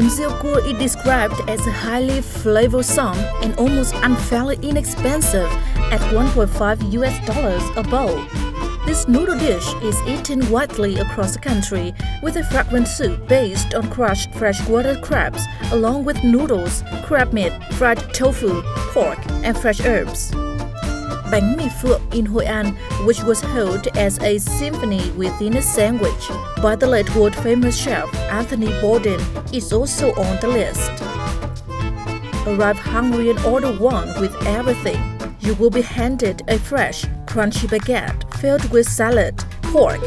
Bún riêu cua is described as a highly flavorsome and almost unfairly inexpensive at 1.5 US dollars a bowl. This noodle dish is eaten widely across the country with a fragrant soup based on crushed freshwater crabs along with noodles, crab meat, fried tofu, pork, and fresh herbs. Bánh mì phượng in Hoi An, which was hailed as a symphony within a sandwich by the late world-famous chef Anthony Bourdain, is also on the list. Arrive hungry and order one with everything. You will be handed a fresh, crunchy baguette filled with salad, pork,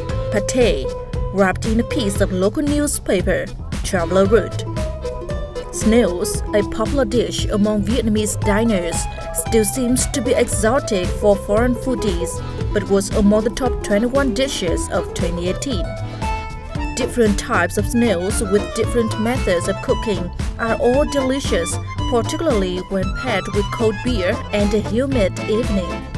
pate, wrapped in a piece of local newspaper, traveler root. Snails, a popular dish among Vietnamese diners, still seems to be exotic for foreign foodies, but was among the top 21 dishes of 2018. Different types of snails with different methods of cooking are all delicious, particularly when paired with cold beer and a humid evening.